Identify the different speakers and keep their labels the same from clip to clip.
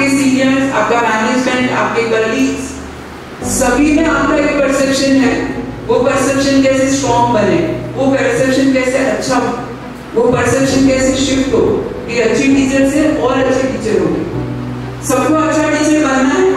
Speaker 1: आपका मैनेजमेंट आपके कलीग्स सभी में आपका एक परसेप्शन है। वो परसेप्शन कैसे स्ट्रॉन्ग बने? वो परसेप्शन कैसे अच्छा वो परसेप्शन कैसे शिफ्ट हो? कि अच्छी टीचर से और अच्छे टीचर होंगे। सबको अच्छा टीचर बनना है?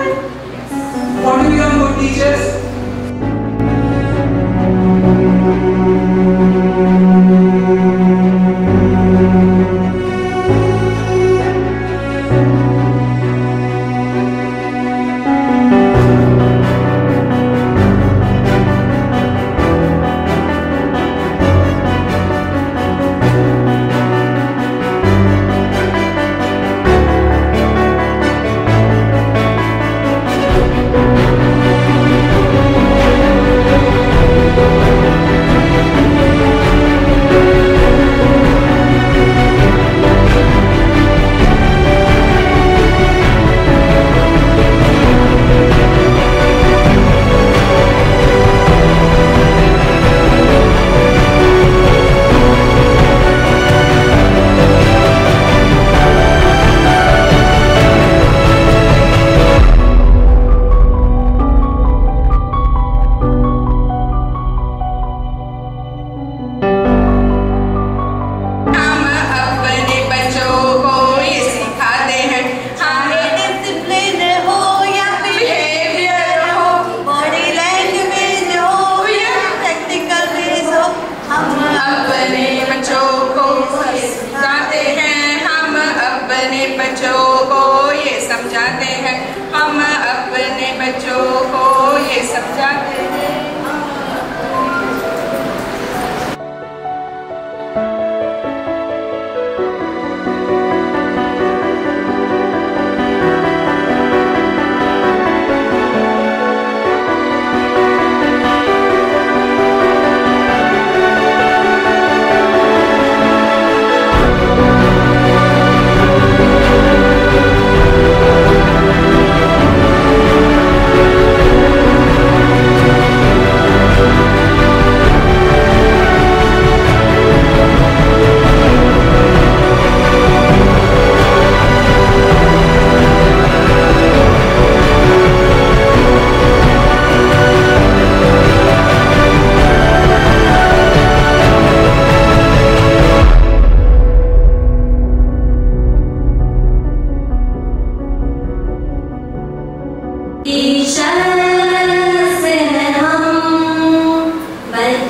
Speaker 2: अपने बच्चों को ये समझाते हैं। हम अपने बच्चों को ये समझाते हैं।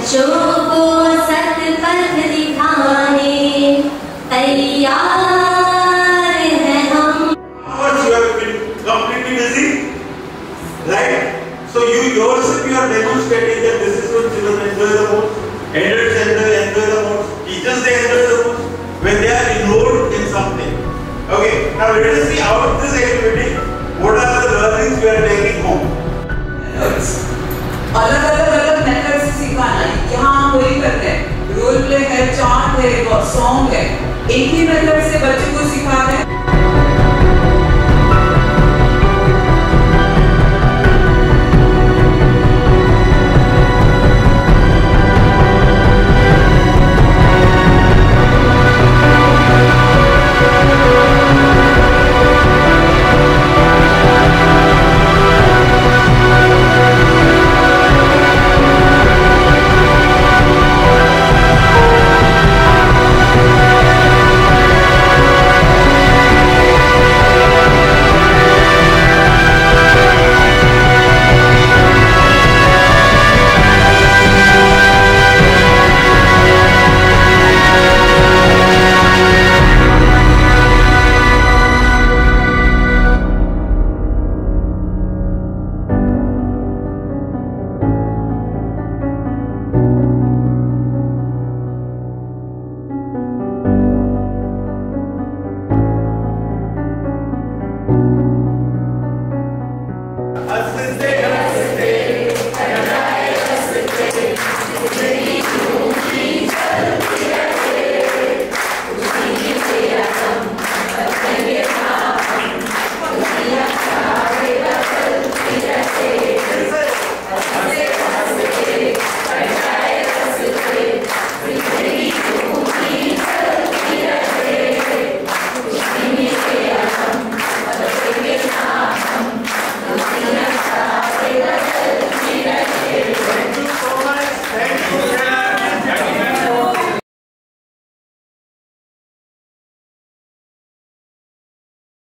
Speaker 3: बच्चों को सत पथ दिखाने तैयार हैं हम
Speaker 4: hours you have been completely busy, right? So you yourself you are demonstrating that this is what children enjoy the most. Adults enjoy, enjoy the most. Teachers they enjoy the most when they are involved in something. Okay, now let us see out this activity what are the learnings we are taking home.
Speaker 1: वही करते हैं। Role play है, चाँद है song है। एक ही method से बच्चों को सिखाते हैं।